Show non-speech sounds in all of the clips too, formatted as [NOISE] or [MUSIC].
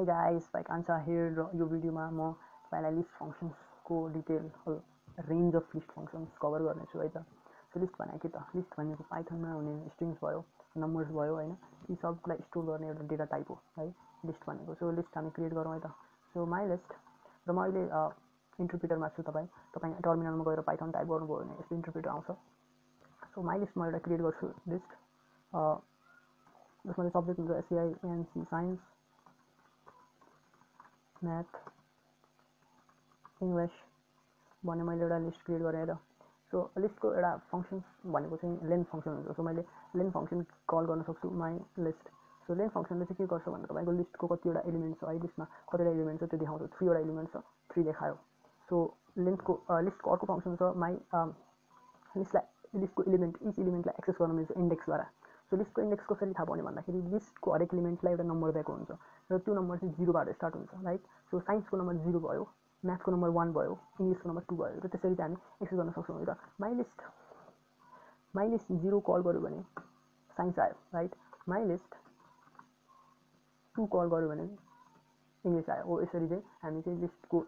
है गाइस भाइ कान्छा हेयर र यो भिडियोमा म तपाईँलाई list फङ्सन्सको detail range of list functions cover गर्नेछु है त सो लिस्ट भनेको के त लिस्ट भनेको पाइथनमा हुने स्ट्रिङ्स भयो नम्बर्स भयो होइन यी सबलाई स्टोर गर्ने एउटा डेटा टाइप हो है? लिस्ट भनेको सो लिस्ट हामी क्रिएट गरौँ है त सो माई लिस्ट र म अहिले इन्टरप्रिटरमा छु तपाईँ तपाईँ टर्मिनलमा गएर पाइथन टाइप गर्नुभयो भने यस्तो इन्टरप्रिटर आउँछ सो माई लिस्ट म एउटा क्रिएट गर्छु लिस्ट जसमा चाहिँ सब्जेक्ट हुन्छ एससिआई एनसी साइन्स म्याथ इङ्ग्लिस भन्ने मैले एउटा लिस्ट क्रिएट गरेँ र सो लिस्टको एउटा फङ्सन भनेको चाहिँ लेन्थ फङ्सन हुन्छ सो मैले लेन्थ फङ्सन कल गर्न सक्छु माई लिस्ट सो लेन्थ फङ्सनले चाहिँ के गर्छ भन्दा तपाईँको लिस्टको कतिवटा एलिमेन्ट छ है लिस्टमा कतिवटा एलिमेन्ट छ त्यो देखाउँछ थ्रीवटा एलिमेन्ट छ थ्री देखायो सो लेन्थको लिस्टको अर्को फङ्सन छ माई लिस्टलाई लिस्टको इलिमेन्ट इच इलिमेन्टलाई एक्सेस गर्न मिल्छ इन्डेक्सद्वारा सो लिस्टको इन्डेक्स कसरी थाहा पाउने भन्दाखेरि लिस्टको हरेक इलिमेन्टलाई एउटा नम्बर दिएको हुन्छ र त्यो नम्बर चाहिँ जिरोबाट स्टार्ट हुन्छ राइट सो साइन्सको नम्बर जिरो भयो म्याथको नम्बर वान भयो इङ्ग्लिसको नम्बर टू भयो र त्यसरी चाहिँ हामी एक्सेस गर्न सक्छौँ। र my list my list zero call गऱ्यो भने साइन्स आयो right my list two call गऱ्यो भने इङ्ग्लिस आयो। हो यसरी चाहिँ हामी चाहिँ लिस्टको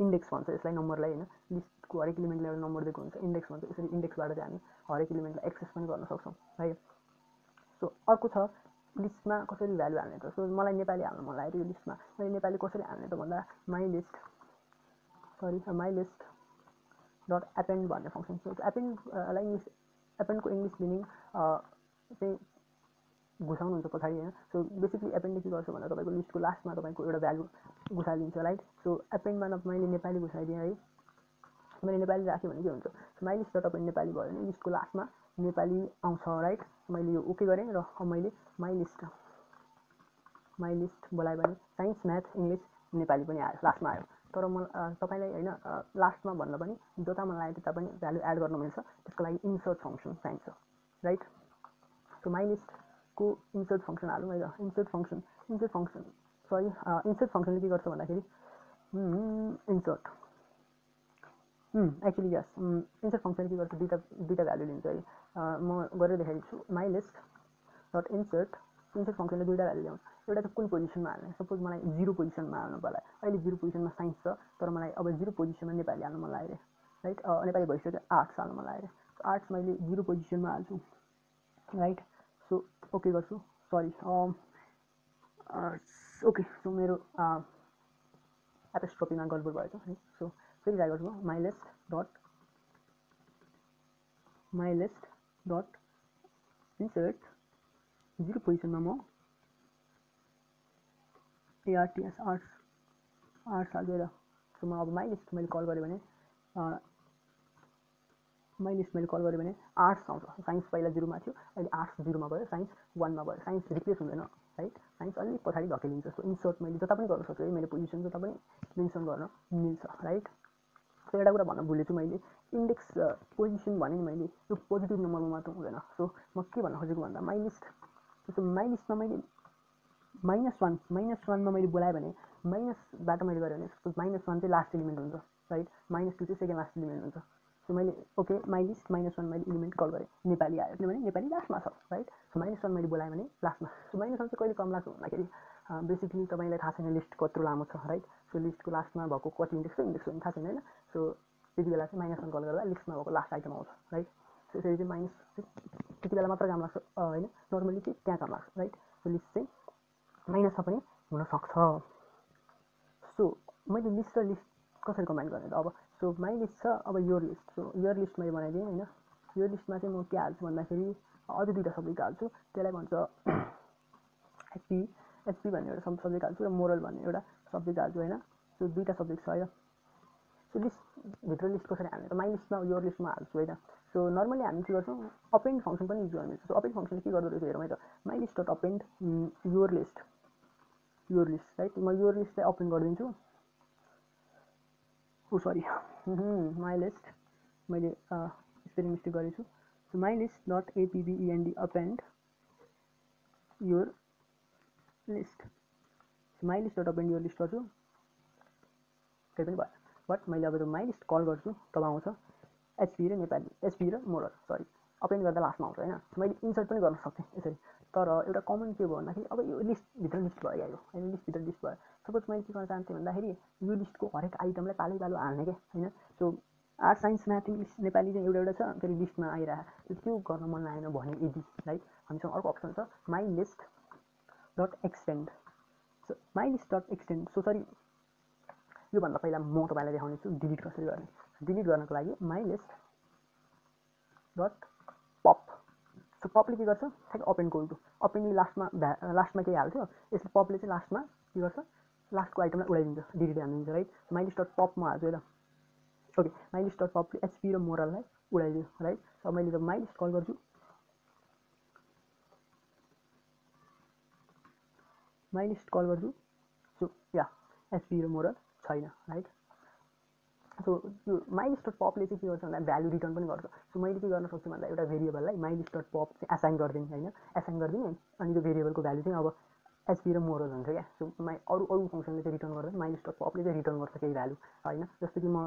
इन्डेक्स भन्छ यसलाई नम्बरलाई होइन? लिस्टको हरेक इलिमेन्टलाई एउटा नम्बर दिएको हुन्छ इन्डेक्स भन्छ यसरी इन्डेक्सबाट चाहिँ हामी हरेक इलिमेन्टलाई एक्सेस पनि गर्न सक्छौँ है सो अर्को छ लिस्टमा कसरी भ्यालु हाल्ने त सो मलाई नेपाली हाल्नु मन लाग्यो यो लिस्टमा मैले नेपाली कसरी हाल्ने त भन्दा my list sorry my list dot append भन्ने फङ्सन छ एपेन्डलाई इङ्ग्लिस एपेन्डको इङ्ग्लिस मिनिङ चाहिँ घुसाउनुहुन्छ पछाडि होइन सो बेसिकली एपेन्डले के गर्छ भन्दा तपाईँको लिस्टको लास्टमा तपाईँको एउटा भ्यालु घुसाइदिन्छ राइट सो एपेन्डमा मैले नेपाली घुसाइदिएँ है मैले नेपाली राखेँ भने के हुन्छ माई लिस्ट डट नेपाली भयो भने लिस्टको लास्टमा नेपाली आउँछ राइट मैले यो ओके गरेँ र मैले माई लिस्ट माई लिस्ट बोलायो भने साइन्स म्याथ इङ्ग्लिस नेपाली पनि आयो लास्टमा आयो। तर म तपाईँलाई होइन लास्टमा भन्दा पनि जता मन लाग्यो त्यता पनि भ्यालु एड गर्न मिल्छ। त्यसको लागि इन्सर्ट फङ्सन चाहिन्छ राइट सो माई लिस्टको इन्सर्ट फङ्सन हालौँ है insert function insert function sorry insert फङ्सनले के गर्छ भन्दाखेरि इन्सर्ट एक्चुली यस इन्सर्ट फङ्सनले के गर्छ? दुइटा दुइटा भ्यालु लिन्छ है। म गरेर देखाइदिन्छु my list dot insert insert फङ्सनले दुइटा भ्यालु ल्याउँछ एउटा चाहिँ कुन पोजिसनमा हाल्ने सपोज मलाई जिरो पोजिसनमा हाल्नु पर्ला अहिले जिरो पोजिसनमा साइन्स छ तर मलाई अब जिरो पोजिसनमा नेपाली हाल्नु मन लाग्यो राइट नेपाली भइसक्यो आर्ट्स हाल्नु मन लाग्यो आर्ट्स मैले जिरो पोजिसनमा हाल्छु राइट सो ओके गर्छु सरी ओके सो मेरो एपेस्ट्रोपीमा गडबड भएछ है सो फेरि ट्राई गर्छु my list dot my list insert zero पोजिसनमा म A R T S arts arts हालेर सो म अब माई लिस्ट मैले कल गरेँ भने माई लिस्ट मैले कल गरेँ भने आर्ट्स आउँछ साइन्स पहिला जिरोमा थियो अहिले आर्ट्स जिरोमा भयो साइन्स वानमा भयो साइन्स रिप्लेस हुँदैन राइट साइन्स अलिक पछाडि धकेलिन्छ सो इन्सर्ट मैले जता पनि गर्न सक्छु है मैले पोजिसन जता पनि मेन्सन गर्न मिल्छ राइट सो एउटा कुरा भन्न भुलेछु मैले। इन्डेक्स पोजिसन भने नि मैले यो पोजिटिभ नम्बरमा मात्र हुँदैन। सो म के भन्न खोजेको भन्दा लिस्ट जस्तो माई लिस्टमा मैले माइनस वान माइनस वानमा मैले बोलाएँ भने माइनसबाट मैले गरेँ भने सपोज माइनस वान चाहिँ लास्ट इलिमेन्ट हुन्छ राइट? माइनस टू चाहिँ सेकेन्ड लास्ट इलिमेन्ट हुन्छ। सो मैले ओके लिस्ट माइनस वान मैले इलिमेन्ट कल गरेँ। नेपाली आयो किनभने नेपाली लास्टमा छ राइट? सो माइनस वान मैले बोलाएँ भने लास्टमा। सो माइनस वान चाहिँ कहिले कम लाग्छ भन्दाखेरि बेसिकली तपाईँलाई थाहा छैन लिस्ट कत्रो लामो छ राइट? सो लिस्टको लास्टमा भएको कति इन्डेक्स इन्डेक्स पनि थाहा छैन होइन। सो त्यति बेला चाहिँ माइनस वान कल गर्दा लिस्टमा भएको लास्ट आइटम आउँछ राइट सो यसरी चाहिँ माइनस त्यति बेला मात्र काम लाग्छ होइन? नर्मली चाहिँ त्यहाँ काम लाग्छ राइट सो लिस्ट चाहिँ माइनसमा पनि हुनसक्छ सो मैले लिस्ट र लिस्ट कसरी कम्बाइन गर्ने त अब? सो माई लिस्ट छ अब यो लिस्ट सो यो लिस्ट मैले बनाइदिएँ होइन? यो लिस्टमा चाहिँ म के हाल्छु भन्दाखेरि अझै दुइटा सब्जेक्ट हाल्छु। त्यसलाई भन्छ [CLEARS THROAT] एचपी एचपी भन्ने एउटा सब्जेक्ट हाल्छु र मोरल भन्ने एउटा सब्जेक्ट हाल्छु होइन सो दुइटा सब्जेक्ट छ होइन सो लिस्टभित्र लिस्ट कसरी हाल्ने त माई लिस्टमा यो लिस्टमा हाल्छु होइन सो नर्मली हामी के गर्छौँ अपेन्ड फङ्सन पनि युज गर्नु सो अपेन्ड फङ्सन के गर्दो रहेछ हेरौँ है त। My list dot append your list your list right म योर लिस्टलाई ओपन गरिदिन्छु। ओ सरी माई लिस्ट मैले स्पेलिङ मिस्टेक गरेछु। So my list dot A P P E N D append your list my list dot append your list गर्छु। त्यही पनि भयो। But मैले अब त्यो माई लिस्ट कल गर्छु तब आउँछ। H P Nepali H P moral sorry append गर्दा लास्टमा आउँछ होइन? मैले इन्सर्ट पनि गर्न सक्थेँ यसरी। तर एउटा कमन के भयो भन्दाखेरि अब यो लिस्टभित्र लिस्ट भइहाल्यो होइन लिस्टभित्र लिस्ट भयो। सपोज मैले के गर्न चाहन्थेँ भन्दाखेरि यो लिस्टको हरेक आइटमलाई पालै पालो हाल्ने क्या होइन? So art science math English Nepali चाहिँ एउटा एउटा छ फेरि लिस्टमा आइरहेको। त्यो गर्न मन लागेन भने यदि राइट हामीसँग अर्को अप्सन छ my list dot extend so my list dot extend so sorry योभन्दा पहिला म तपाईँलाई देखाउने छु डिलिट कसरी गर्ने? डिलिट गर्नको लागि my list dot pop so पपले के गर्छ? ठ्याक्क अप एन्ड गोल टु अप एन्ड लास्टमा भ्या लास्टमा केही हाल्थ्यो। यसले पपले चाहिँ लास्टमा के गर्छ? लास्टको आइटमलाई उडाइदिन्छ। Delete हानिदिन्छ right my list dot pop म हाल्छु ल ओके माई लिस्ट डट पपले एचपी र मोरललाई उडाइदियो राइट अब मैले त माई लिस्ट कल गर्छु लिस्ट कल गर्छु। सो या एचपी र मोरल छैन right so my list dot पपले चाहिँ के गर्छ भन्दा भ्यालु रिटर्न पनि गर्छ। सो मैले के गर्न सक्छु भन्दा एउटा भेरिएबललाई लिस्ट डट पप चाहिँ एसाइन गरिदिने होइन? एसाइन गरिदिने अनि त्यो भेरिएबलको भ्यालु चाहिँ अब एचपी र मोरल हुन्छ क्या? सो माई अरू अरू फङ्सनले चाहिँ रिटर्न गर्दैन लिस्ट डट पपले चाहिँ रिटर्न गर्छ केही भ्यालु होइन? जस्तो कि म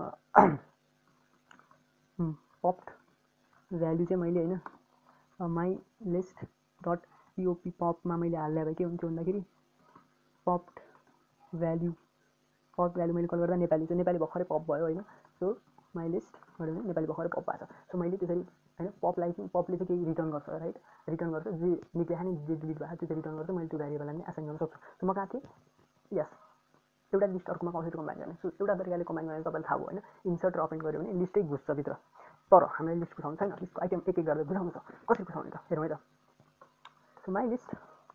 [CLEARS THROAT] पप्ड भ्यालु चाहिँ मैले होइन my list dot P O P पपमा मैले हाल्दा भए के हुन्थ्यो भन्दाखेरि पप्ड भ्याल्यु पप भ्यालु मैले कल गर्दा नेपाली चाहिँ नेपाली भर्खरै पप भयो होइन। सो माई लिस्ट गऱ्यो भने नेपाली भर्खरै पप भएको छ। सो मैले त्यसरी होइन पपलाई चाहिँ पपले चाहिँ केही रिटर्न गर्छ राइट रिटर्न गर्छ जे निक्लिया नि जे डिलिट भएको त्यो चाहिँ रिटर्न गर्छ। मैले त्यो भ्यारिएबललाई पनि एसाइन गर्न सक्छु। सो म कहाँ थिएँ? यस एउटा लिस्ट अर्कोमा कसरी कम्बाइन गर्ने? सो एउटा तरिकाले कम्बाइन गर्ने तपाईँलाई थाहा भयो होइन इन्सर्ट र अपेन्ड गऱ्यो भने लिस्टै घुस्छ भित्र। तर हामीलाई लिस्ट बुझाउनु छैन। लिस्टको आइटम एक एक गरेर छ। कसरी बुझाउने त? हेरौँ है त। So my list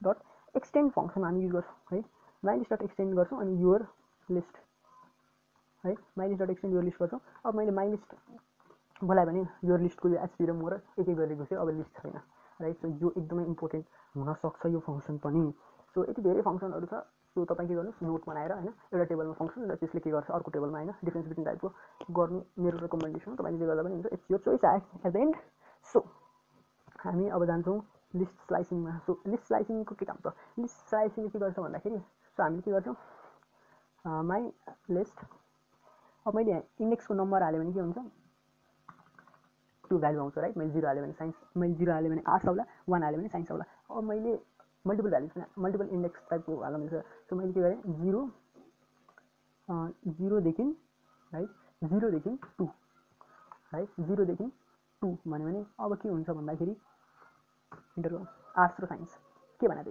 dot extend function हामी युज गर्छौँ है। लिस्ट डट एक्सटेन्ड गर्छौँ अनि युर लिस्ट है? लिस्ट डट एक्सटेन्ड यो लिस्ट गर्छौँ। अब मैले माई लिस्ट बोलायो भने यो लिस्टको यो एचपी र मोर एक एक गरेको चाहिँ अब लिस्ट छैन। राइट सो यो एकदमै इम्पोर्टेन्ट हुनसक्छ यो फङ्सन पनि। सो यति धेरै फङ्सनहरू छ। सो तपाईँ के गर्नुहोस् नोट बनाएर होइन? एउटा टेबलमा फङ्सन र त्यसले के गर्छ? अर्को टेबलमा होइन डिफ्रेन्स बिट्विन टाइपको गर्नु मेरो रेकमेन्डेसन तपाईँले जे गर्दा पनि हुन्छ। इट्स यो choice at the end so हामी अब जान्छौँ लिस्ट स्लाइसिङमा सो लिस्ट स्लाइसिङको के काम छ? लिस्ट स्लाइसिङले के गर्छ भन्दाखेरि सो हामीले के गर्छौँ माई लिस्ट अब मैले इन्डेक्सको नम्बर हालेँ भने के हुन्छ टु भ्यालु आउँछ राइट मैले जिरो हालेँ भने साइन्स मैले जिरो हालेँ भने आर्ट्स आउला वान हालेँ भने साइन्स आउला अब मैले मल्टिपल भ्याल्युज मल्टिपल इन्डेक्स टाइपको हाल्न मिल्छ सो मैले के गरेँ जिरो जिरोदेखि राइट जिरोदेखि टू राइट जिरोदेखि टू भन्यो भने अब के हुन्छ भन्दाखेरि इन्टर आर्ट्स र साइन्स के भनेको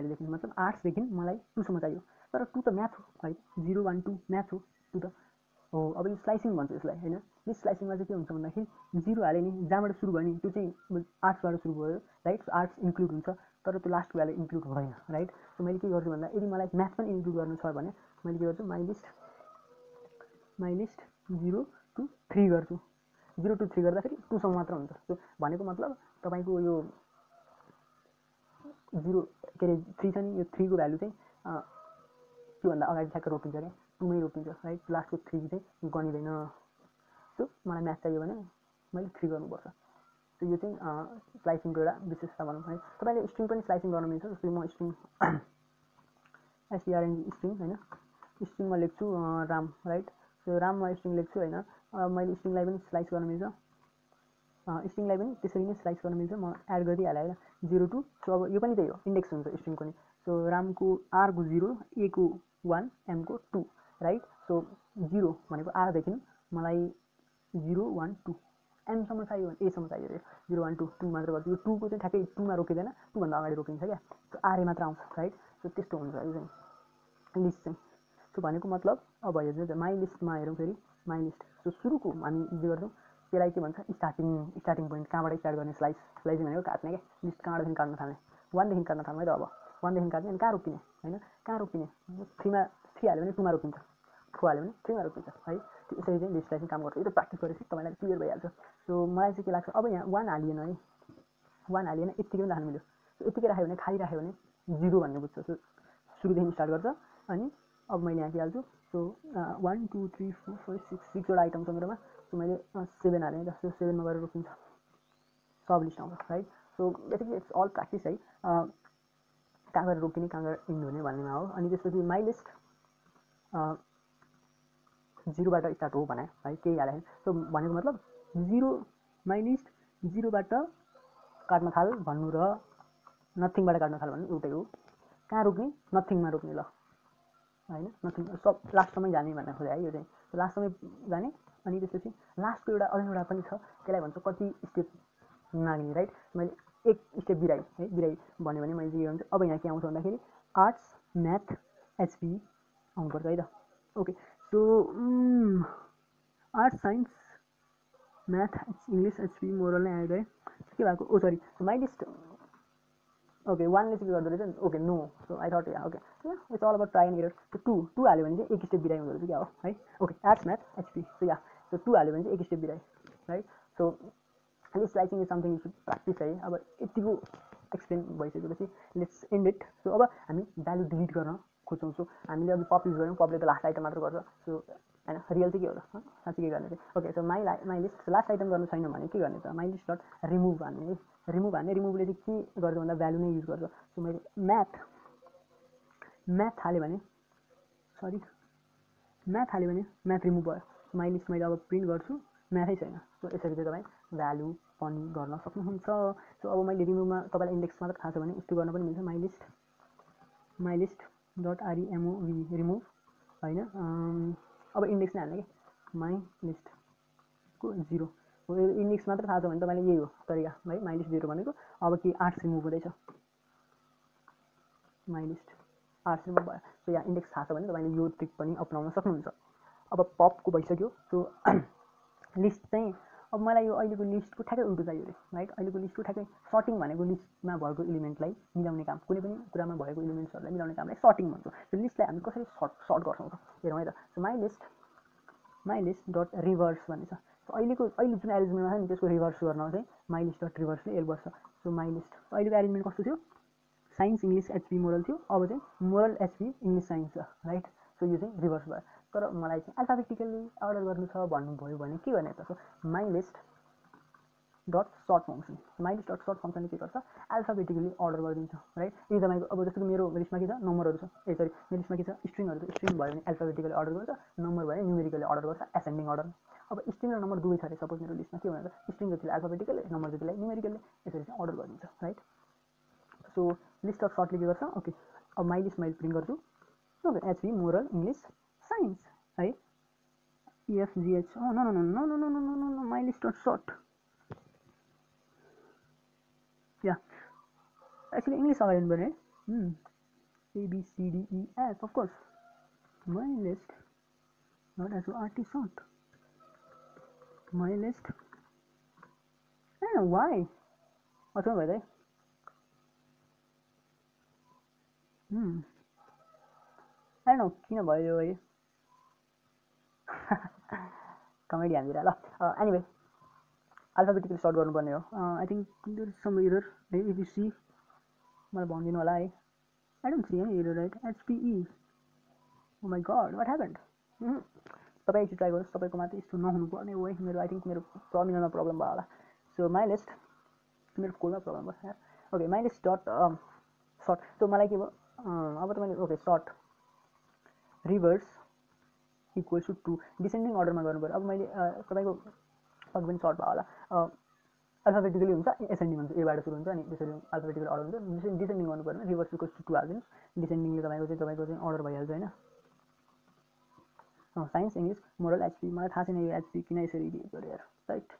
जिरो भ्यालुदेखि मतलब आर्ट्सदेखि मलाई टूसम्म चाहियो तर टू त म्याथ हो है जिरो वान टू म्याथ हो टू त। हो अब यो स्लाइसिङ भन्छ यसलाई होइन? यो स्लाइसिङमा चाहिँ के हुन्छ भन्दाखेरि जिरो हाल्यो नि जहाँबाट सुरु भयो नि त्यो चाहिँ आर्ट्सबाट सुरु भयो राइट आर्ट्स इन्क्लुड हुन्छ तर त्यो लास्ट भ्यालु इन्क्लुड हुँदैन राइट सो मैले के गर्छु भन्दा यदि मलाई म्याथ पनि इन्क्लुड गर्नु छ भने मैले के गर्छु? My list my list zero two three गर्छु। जिरो टू थ्री गर्दाखेरि टूसम्म मात्र हुन्छ। सो भनेको मतलब तपाईँको यो जिरो के अरे थ्री छ नि यो थ्रीको भ्यालु चाहिँ त्योभन्दा अगाडि ठ्याक्क रोपिन्छ क्या टुमै रोपिन्छ राइट लास्टको थ्री चाहिँ गनिँदैन सो मलाई म्याथ चाहियो भने मैले थ्री गर्नुपर्छ सो यो चाहिँ स्लाइसिङको एउटा विशेषता भनौँ है तपाईँले स्ट्रिङ पनि स्लाइसिङ गर्न मिल्छ जस्तै म स्ट्रिङ एसपिआरएनजी स्ट्रिङ होइन स्ट्रिङमा लेख्छु राम राइट सो राममा स्ट्रिङ लेख्छु होइन मैले स्ट्रिङलाई पनि स्लाइस गर्न मिल्छ स्ट्रिङलाई पनि त्यसरी नै स्लाइस गर्न मिल्छ। म एड गरिदिइहालेँ होइन जिरो टू सो अब यो पनि त्यही हो इन्डेक्स हुन्छ स्ट्रिङको नि। सो रामको आरको जिरो एको वान एमको टू राइट सो जिरो भनेको आरदेखि मलाई जिरो वान टू एमसम्म चाहियो भने एसम्म चाहियो अरे। जिरो वान टू टू मात्र गर्छु। यो टूको चाहिँ ठ्याक्कै टूमा रोकिँदैन टूभन्दा अगाडि रोकिन्छ क्या। सो आरए मात्र आउँछ राइट सो त्यस्तो हुन्छ यो चाहिँ। लिस्ट चाहिँ। सो भनेको मतलब अब हेर्नु माई लिस्टमा हेरौँ फेरि। माई लिस्ट सो सुरुको हामी जे गर्छौँ? त्यसलाई के भन्छ स्टार्टिङ स्टार्टिङ पोइन्ट कहाँबाट स्टार्ट गर्ने स्लाइस स्लाइसिङ भनेको काट्ने क्या लिस्ट कहाँबाटदेखि काट्न थाल्ने वानदेखि काट्न थाल्ने त अब वानदेखि काट्ने अनि कहाँ रोकिने होइन कहाँ रोकिने थ्रीमा थ्री हाल्यो भने टूमा रोकिन्छ टू हाल्यो भने थ्रीमा रोकिन्छ है त्यो यसरी चाहिँ लिस्टलाई चाहिँ काम गर्छ यो त प्र्याक्टिस गरेपछि तपाईँलाई क्लियर भइहाल्छ सो मलाई चाहिँ के लाग्छ अब यहाँ वान हालिएन है वान हालिएन यत्तिकै पनि राख्नु मिल्यो यत्तिकै राख्यो भने खाली राख्यो भने जिरो भन्ने बुझ्छ सो सुरुदेखि स्टार्ट गर्छ अनि अब मैले यहाँ के हाल्छु so one two three four five six सिक्सवटा item छ मेरोमा सो मैले सेभेन हालेँ जस्तो सेभेनमा गएर रोकिन्छ सब लिस्ट आउँछ right so basically it's all practice है कहाँ गएर रोकिने कहाँ गएर इन्ड हुने भन्नेमा हो अनि त्यसपछि माई लिस्ट जिरोबाट स्टार्ट हो भने है केही हालेँ सो भनेको मतलब जिरो माई लिस्ट जिरोबाट काट्न थाल भन्नु र नथिङबाट काट्न थाल्यो भने एउटै हो कहाँ रोक्ने नथिङमा रोक्ने ल होइन नथिङ सब लास्टसम्म जाने भन्ने खोजेँ है यो चाहिँ लास्टसम्म जाने अनि त्यसपछि लास्टको एउटा अझ एउटा पनि छ त्यसलाई भन्छ कति स्टेप माग्ने राइट मैले एक स्टेप बिराई है बिराई भन्यो भने मैले के गर्छु? अब यहाँ के आउँछ भन्दाखेरि आर्ट्स म्याथ एचपी आउनुपर्छ है त? Okay so arts science math English HP moral नै आयो है? के भएको? Oh sorry my list okay वानले चाहिँ के गर्दो रहेछ okay no so I thought okay it's all about try and so two two हाल्यो भने चाहिँ एक स्टेप बिराइ हुँदो रहेछ क्या हो? है? Okay arts math HP so yeah so two हाल्यो भने चाहिँ एक step बिराइ right so list writing is something you practice है अब यतिको एक्सप्लेन भइसकेपछि लेट्स एन्ड इट सो अब हामी भ्यालु डिलिट गर्न खोज्छौँ सो हामीले अब युज गऱ्यौँ पपले त लास्ट आइटम मात्र गर्छ सो होइन रियल चाहिँ के हो त साँच्चै के गर्ने चाहिँ ओके सो ला माई लिस्ट लास्ट आइटम गर्नु छैन भने के गर्ने त माई लिस्ट डट रिमुभ हान्ने है रिमुभ हान्ने रिमुभले चाहिँ के गर्छ भन्दा भ्यालु नै युज गर्छ सो मैले म्याथ म्याथ थालेँ भने सरी म्याथ हाल्यो भने म्याथ रिमुभ भयो लिस्ट मैले अब प्रिन्ट गर्छु। म्याथै छैन। सो यसरी चाहिँ तपाईँ भ्यालु पनि गर्न सक्नुहुन्छ। सो अब मैले रिमुभमा तपाईँलाई इन्डेक्स मात्र थाहा छ भने यस्तो गर्न पनि मिल्छ। My list my list dot R E M O V remove होइन? अब इन्डेक्स नै हाल्ने कि? माई लिस्टको जिरो इन्डेक्स मात्र थाहा छ भने तपाईँले यही हो तरिका है? माई लिस्ट जिरो भनेको अब के आर्ट्स रिमुभ हुँदैछ। माई लिस्ट आर्ट्स रिमुभ भयो। सो यहाँ इन्डेक्स थाहा छ भने तपाईँले यो ट्रिक पनि अप्नाउन सक्नुहुन्छ। अब पपको भइसक्यो। सो लिस्ट [CLEARS THROAT] चाहिँ अब मलाई यो अहिलेको लिस्टको ठ्याक्कै उल्टो चाहियो अरे राइट अहिलेको लिस्टको ठ्याक्कै सर्टिङ भनेको लिस्टमा भएको इलिमेन्टलाई मिलाउने काम कुनै पनि कुरामा भएको इलिमेन्ट्सहरूलाई मिलाउने कामलाई सर्टिङ भन्छौँ। त्यो लिस्टलाई हामी कसरी सर्ट सर्ट गर्छौँ त? हेरौँ है त। So my list my list dot reverse भन्ने छ। सो अहिलेको अहिले जुन एरेन्जमेन्टमा छ नि त्यसको रिभर्स गर्न चाहिँ माई लिस्ट डट रिभर्सले हेल्प गर्छ। सो माई लिस्ट अहिलेको एरेन्जमेन्ट कस्तो थियो? साइन्स इङ्ग्लिस एचपी मोरल थियो। अब चाहिँ मोरल एचपी इङ्ग्लिस साइन्स छ राइट सो यो चाहिँ रिभर्स भयो। तर मलाई चाहिँ एल्फाबेटिकल्ली अर्डर गर्नु छ भन्नुभयो भने के गर्ने त so my list dot sort function my list dot sort फङ्सनले के गर्छ? एल्फाबेटिकली अर्डर गरिदिन्छ राइट यदि तपाईँको अब जस्तो कि मेरो लिस्टमा के छ? नम्बरहरू छ। ए सरी मेरो लिस्टमा के छ? स्ट्रिङहरू छ। स्ट्रिङ भयो भने एल्फाबेटिकली अर्डर गर्छ। नम्बर भयो भने न्युमेरिकली अर्डर गर्छ। एसेन्डिङ अर्डर अब स्ट्रिङ र नम्बर दुवै छ अरे सपोज मेरो लिस्टमा के भनेर स्ट्रिङ जतिलाई एल्फाबेटिकली नम्बर जतिलाई न्युमेरिकली यसरी चाहिँ अर्डर गरिदिन्छ राइट सो लिस्ट अफ सर्टले के गर्छ? ओके अब माई लिस्ट मैले प्रिन्ट गर्छु। Okay HP moral English science, right? EFGH. Oh no no no no no no no no no no. My list not short. Yeah. Actually, English are in right? Hmm. A B C D E F. Of course. My list not as RT short. My list. I don't know why. What's wrong with it? Hmm. I don't know. Kina by the way. [LAUGHS] Comedy हानिदिएर ल anyway alphabetically sort गर्नुपर्ने हो। I think some error if you see मलाई भनिदिनु होला है। I don't see है error right एचपिई oh my god what happened तपाईँ एकचोटि ट्राई गर्नुहोस्। तपाईँको मात्रै यस्तो नहुनु पर्ने हो है। मेरो आई थिङ्क मेरो टर्मिनलमा प्रब्लम भयो होला। सो माई लिस्ट मेरो कोडमा प्रब्लम भयो। Okay my list dot sort so मलाई के भयो? अब त मैले okay sort reverse equals to two descending अर्डरमा गर्नु पऱ्यो। अब मैले तपाईँको अघि पनि सर्ट भयो होला। अल्फाबेटिकली हुन्छ एसेन्डिङ हुन्छ एबाट सुरु हुन्छ अनि त्यसरी अल्फाबेटिकल अर्डर हुन्छ। डिसेन्ड डिसेन्डिङ गर्नु पऱ्यो रिभर्स इक्वल्स टु टू हालिदिनुहोस् डिसेन्डिङले तपाईँको चाहिँ तपाईँको चाहिँ अर्डर भइहाल्छ होइन? साइन्स इङ्ग्लिस मोरल एचपी मलाई थाहा छैन यो एचपी किन यसरी यार। Right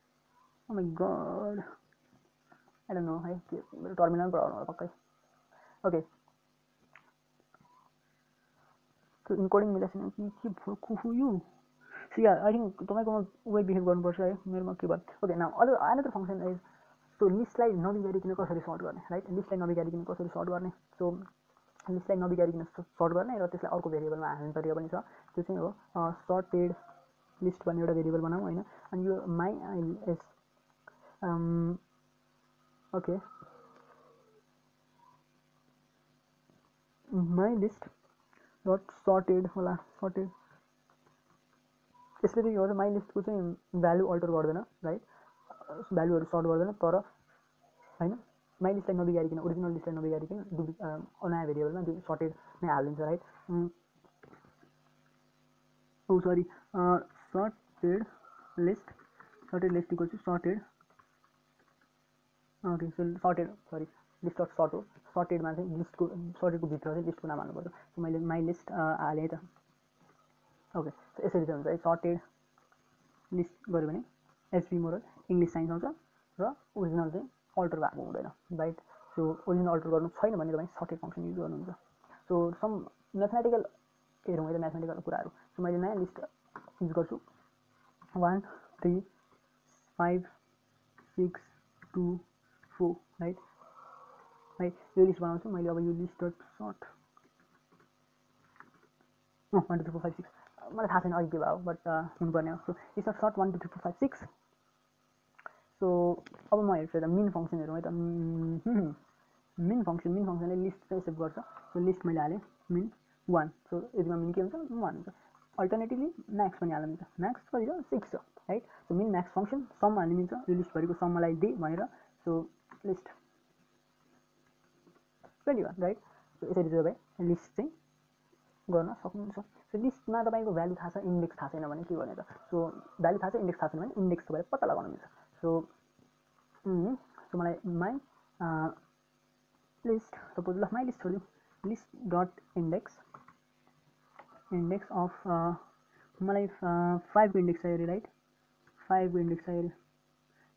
my god I know है टर्मिनल पढाउनु होला पक्कै। ओके त्यो इन्कोडिङ मिलाएको छैन कि के हो यो सो या आई थिङ्क तपाईँकोमा वेट बिहेभ गर्नुपर्छ है मेरोमा के भयो ओके न अरू अनदर फङ्सन इज सो लिस्टलाई नबिगारिकन कसरी सर्ट गर्ने राइट लिस्टलाई नबिगारिकन कसरी सर्ट गर्ने सो लिस्टलाई नबिगारिकन सर्ट गर्ने र त्यसलाई अर्को भेरिएबलमा हाल्ने तरिका पनि छ त्यो चाहिँ हो सर्टेड लिस्ट भन्ने एउटा भेरिएबल बनाऊँ होइन अनि यो my S okay my list dot sorted होला सर्टेड यसले चाहिँ के गर्छ माई लिस्टको चाहिँ भ्यालु अल्टर गर्दैन राइट भ्यालुहरू सर्ट गर्दैन तर होइन माई लिस्टलाई नबिगारिकन ओरिजिनल लिस्टलाई नबिगारिकन डुप्लि नयाँ भेरिएबलमा त्यो सर्टेड नै हालिदिन्छ right oh sorry sorted list sorted list equal to sorted okay sorted sorry list dot sort हो सर्टेडमा चाहिँ लिस्टको सर्टेडको भित्र चाहिँ लिस्टको नाम हाल्नुपर्छ सो मैले माई लिस्ट हालेँ त ओके यसरी चाहिँ हुन्छ है सर्टेड लिस्ट गऱ्यो भने एचपी मोरल इङ्ग्लिस साइन्स आउँछ र ओरिजिनल चाहिँ अल्टर भएको हुँदैन राइट सो ओरिजिनल अल्टर गर्नु छैन भने तपाईँ सर्टेड फङ्सन युज गर्नुहुन्छ सो सम म्याथमेटिकल हेरौँ है म्याथमेटिकल कुराहरू सो मैले नयाँ लिस्ट युज गर्छु one three five six two four right यो लिस्ट बनाउँछु मैले अब यो list dot sort one two three four five six मलाई थाहा छैन अघि के भयो बट हुनुपर्ने हो so list dot sort one two three four five six so अब म हेर्छु यता मिन फङ्सन हेरौँ है त मिन फङ्सन मिन फङ्सनले लिस्ट चाहिँ एक्सेप्ट गर्छ सो लिस्ट मैले हालेँ मिन वान सो यतिमा मिन के हुन्छ वान हुन्छ अल्टरनेटिभली म्याक्स पनि हाल्नु मिल्छ म्याक्स कति छ सिक्स छ right so min max function sum हाल्नु मिल्छ यो लिस्टभरिको सम मलाई दे भनेर सो लिस्ट वान राइट यसरी चाहिँ तपाईँ लिस्ट चाहिँ गर्न सक्नुहुन्छ सो लिस्टमा तपाईँको भ्यालु थाहा छ इन्डेक्स थाहा छैन भने के गर्ने त? सो भ्यालु थाहा छ इन्डेक्स थाहा छैन भने इन्डेक्स तपाईँले पत्ता लगाउनु मिल्छ। सो सो मलाई माई लिस्ट सपोज ल my list छोडिदिउँ। List dot index index of मलाई फाइभको इन्डेक्स चाहियो अरे राइट फाइभको इन्डेक्स चाहियो अरे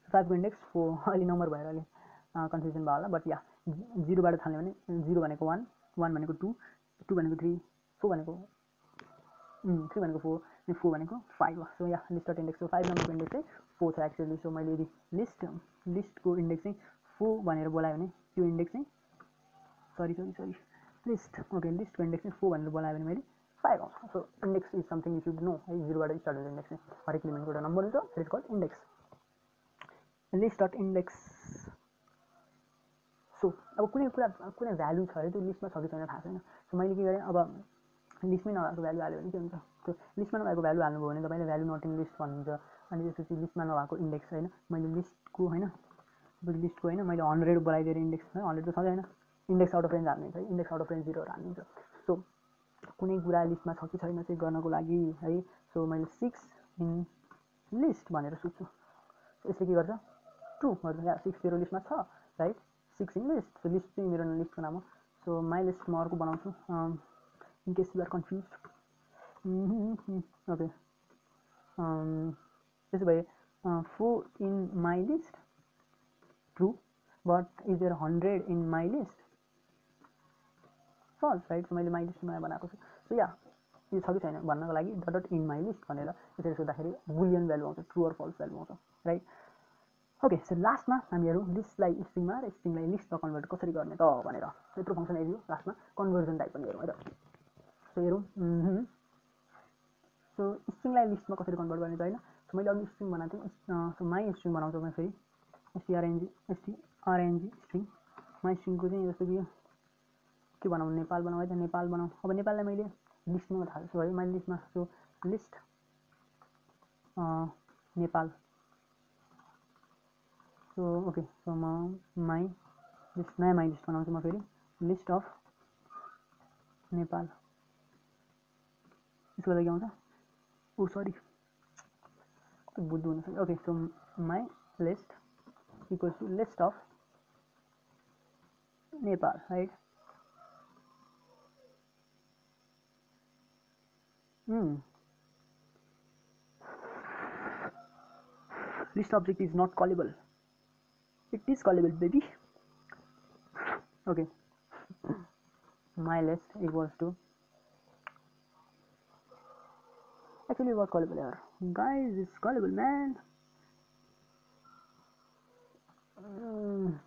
फाइभको इन्डेक्स फोर अलि नम्बर भएर अलि कन्फ्युजन भयो होला बट या जिरोबाट थाल्यो भने जिरो भनेको वान वान भनेको टू टू भनेको थ्री फोर भनेको थ्री भनेको फोर अनि फोर भनेको फाइभ हो so yeah list dot index five नम्बरको इन्डेक्स चाहिँ फोर छ एक्चुअली सो मैले यदि लिस्ट लिस्टको इन्डेक्स चाहिँ फोर भनेर बोलायो भने त्यो इन्डेक्स चाहिँ sorry sorry sorry list okay लिस्टको index चाहिँ फोर भनेर बोलायो भने मैले फाइभ आउँछ। So index is something you know है जिरोबाट स्टार्ट हुन्छ इन्डेक्स चाहिँ हरेक इलिमेन्टको एउटा नम्बर हुन्छ। It call index list dot index so अब कुनै कुरा कुनै भ्यालु छ अरे त्यो लिस्टमा छ कि छैन थाहा छैन। सो मैले के गरेँ अब लिस्टमै नभएको भ्यालु हाल्यो भने के हुन्छ? त्यो लिस्टमा नभएको भ्यालु हाल्नुभयो भने तपाईँले भ्यालु नट इन लिस्ट भन्नुहुन्छ। अनि त्यसपछि लिस्टमा नभएको इन्डेक्स होइन मैले लिस्टको होइन लिस्टको होइन मैले हन्ड्रेड बोलाइदिएर इन्डेक्स हन्ड्रेड त सधैँ होइन इन्डेक्स आउट अफ रेन्ज हाल्नुहुन्छ है इन्डेक्स आउट अफ रेन्ज जिरोहरू हाल्नुहुन्छ सो कुनै कुरा लिस्टमा छ कि छैन चाहिँ गर्नको लागि है सो मैले सिक्स इन लिस्ट भनेर सोध्छु। यसले के गर्छ? टु गर्छ। या सिक्स मेरो लिस्टमा छ राइट सिक्स इन लिस्ट चाहिँ मेरो लिस्टको नाम हो सो माई लिस्ट म अर्को बनाउँछु in case you're confuse okay त्यसो भए four in my list true but is there hundred in my list false right मैले माई लिस्ट नयाँ बनाएको छु सो या यो छ कि छैन भन्नको लागि dot dot in my list भनेर यसरी सोद्धाखेरि बुलियन भ्यालु आउँछ ट्रु अर फल्स भ्यालु आउँछ राइट ओके सो लास्टमा हामीहरू लिस्टलाई स्ट्रिङमा र स्ट्रिङलाई लिस्टमा कन्भर्ट कसरी गर्ने त भनेर। यत्रो फङ्सन हेऱ्यो लास्टमा कन्भर्जन टाइप पनि हेरौँ है त। सो हेरौँ सो स्ट्रिङलाई लिस्टमा कसरी कन्भर्ट गर्ने त होइन? सो मैले अघि स्ट्रिङ बनाएको थिएँ सो माई स्ट्रिङ बनाउँछु म फेरि एसटिआरएनजी एसटिआरएनजी स्ट्रिङ माई स्ट्रिङको चाहिँ जस्तो कि के बनाउँ नेपाल बनाउँ है नेपाल बनाउँ। अब नेपाललाई मैले लिस्टमा थाल्छु है मैले लिस्टमा so list Nepal. So okay so म माई लिस्ट नयाँ माई लिस्ट बनाउँछु म फेरि लिस्ट अफ नेपाल यसको लागि आउँछ ओ सरी बुझ्नु हुन सक्छ okay so my list equals to list of Nepal right Hmm. List object is not callable. it is callable baby. Okay. My list equals to actually what callable error. Guys it's callable man. Mm.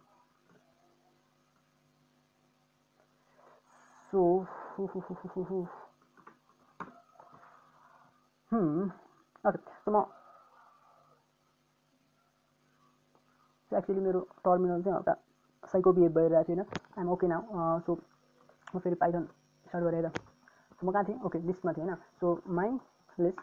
So [LAUGHS] hmm. Okay so now so actually मेरो terminal चाहिँ एउटा psycho behave भइरहेको थिएन I'm okay now so म फेरि Python start गरेर म कहाँ थिएँ? ओके लिस्टमा थिएँ होइन। So my list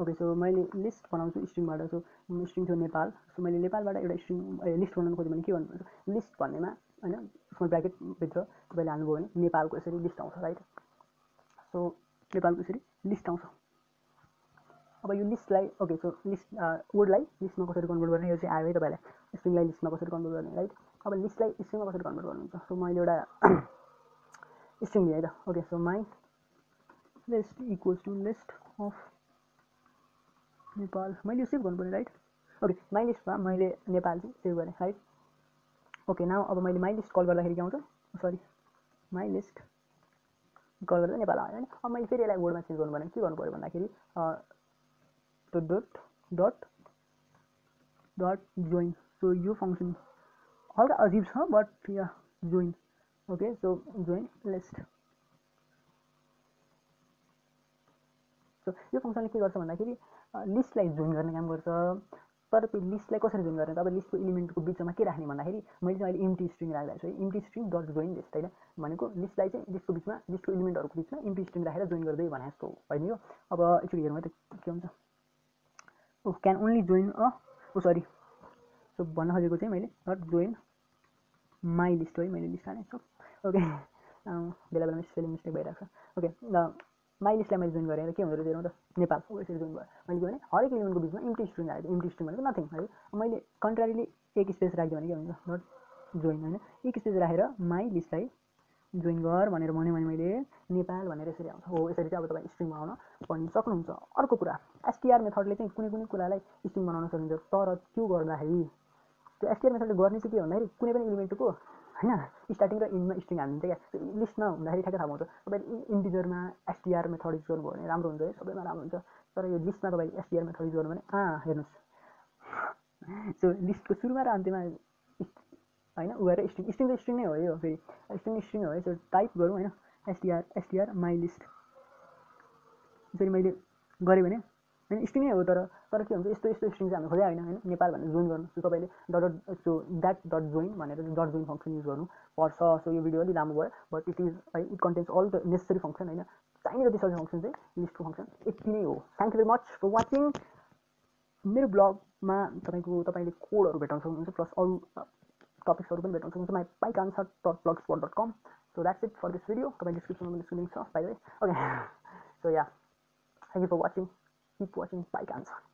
okay so मैले लिस्ट बनाउँछु स्ट्रिङबाट सो स्ट्रिङ थियो नेपाल। सो मैले नेपालबाट एउटा स्ट्रिङ लिस्ट बनाउनु खोजेँ भने के भन्नुहुन्छ लिस्ट भन्नेमा होइन स्मल ब्राकेटभित्र तपाईँले हाल्नुभयो भने नेपालको यसरी लिस्ट आउँछ राइट सो नेपालको यसरी लिस्ट आउँछ। अब यो लिस्टलाई ओके सो लिस्ट वर्डलाई लिस्टमा कसरी कन्भर्ट गर्ने यो चाहिँ आयो है तपाईँलाई। स्ट्रिङलाई लिस्टमा कसरी कन्भर्ट गर्ने राइट अब लिस्टलाई स्ट्रिङमा कसरी कन्भर्ट गर्नुहुन्छ? सो मैले एउटा [CLEARS THROAT] स्ट्रिङ दिएँ है त। Okay so my list equals to list of Nepal मैले यो सेभ गर्नु राइट ओके माई लिस्टमा मैले नेपाल चाहिँ सेभ गरेँ राइट ओके नाउ अब मैले माई लिस्ट कल गर्दाखेरि के आउँछ? सरी माई लिस्ट कल गर्दा नेपाल आयो होइन अब मैले फेरि यसलाई वर्डमा चेन्ज गर्नु भने के गर्नु पऱ्यो भन्दाखेरि dot dot dot join so यो फङ्सन हल्का अजिब छ but yeah join okay so join list so यो फङ्सनले के गर्छ भन्दाखेरि लिस्टलाई जोइन गर्ने काम गर्छ। तर त्यो लिस्टलाई कसरी जोइन गर्ने? त अब लिस्टको इलिमेन्टको बिचमा के राख्ने भन्दाखेरि मैले चाहिँ अहिले इम्टी स्ट्रिङ राखेको छु empty string dot join list होइन? भनेको लिस्टलाई चाहिँ लिस्टको बिचमा लिस्टको इलिमेन्टहरूको बिचमा इम्टी स्ट्रिङ राखेर जोइन गर्दै भने जस्तो होइन यो अब एकचोटि हेरौँ है त के हुन्छ? Can only join uh oh sorry so भन्न खोजेको चाहिँ मैले डट जोइन माई लिस्ट है मैले लिस्ट हालेको छु ओके बेला बेलामा स्पेलिङ मिस्टेक भइरहेको छ ओके माई लिस्टलाई मैले जोइन गरेर के हुँदो रहेछ त नेपाल यसरी जोइन भयो मैले के भने हरेक इलिमेन्टको बिचमा इम्टी स्ट्रिङ राखेको इम्टी स्ट्रिङ भनेको नथिङ है मैले कन्ट्रारीले एक स्पेस राखिदियो भने के हुन्छ? नट जोइन होइन? एक स्पेस राखेर माई लिस्टलाई जोइन गर भनेर भने मैले नेपाल भनेर यसरी आउँछ। हो यसरी चाहिँ अब तपाईँ स्ट्रिङमा आउन पनि सक्नुहुन्छ अर्को कुरा एसटिआर मेथडले चाहिँ कुनै कुनै कुरालाई स्ट्रिङ बनाउन सकिन्छ। तर त्यो गर्दाखेरि त्यो एसटिआर मेथडले गर्ने चाहिँ के भन्दाखेरि कुनै पनि इलिमेन्टको होइन स्टार्टिङ र इन्डमा स्ट्रिङ हालिदिन्छ क्या। लिस्टमा हुँदाखेरि ठ्याक्कै थाहा पाउँछ। तपाईँले इन्टिजरमा एसटिआर मेथड युज गर्नुभयो भने राम्रो हुन्छ है सबैमा राम्रो हुन्छ। तर यो लिस्टमा तपाईँले एसटिआर मेथड युज गर्नु भने अँ हेर्नुहोस्। [LAUGHS] सो लिस्टको सुरुमा र अन्त्यमा होइन ऊ गएर स्ट्रिङ स्ट्रिङ त स्ट्रिङ नै हो यो फेरि स्ट्रिङ स्ट्रिङ हो है सो टाइप गरौँ होइन एसटिआर एसटिआर माई लिस्ट यसरी मैले गरेँ भने होइन स्ट्रिङ नै हो तर तर के हुन्छ यस्तो यस्तो स्ट्रिङ चाहिँ हामी खोज्या होइन होइन नेपाल भनेर जोइन गर्नु सो तपाईँले dot dot so that dot join भनेर डट जोइन फङ्सन युज गर्नु पर्छ सो यो भिडियो अलिक लामो भयो बट इट इज है it contains all the necessary function होइन चाहिने जति सक्ने फङ्सन चाहिँ लिस्टको फङ्सन यति नै हो। Thank you very much for watching मेरो ब्लगमा तपाईँको तपाईँले कोडहरू भेटाउन सक्नुहुन्छ प्लस अरू topics or Google We're also into my pikeanswer.blogspot.com. So that's it for this video. Comment description when the links off, by the way. Okay. [LAUGHS] So yeah. Thank you for watching. Keep watching Pike Answer.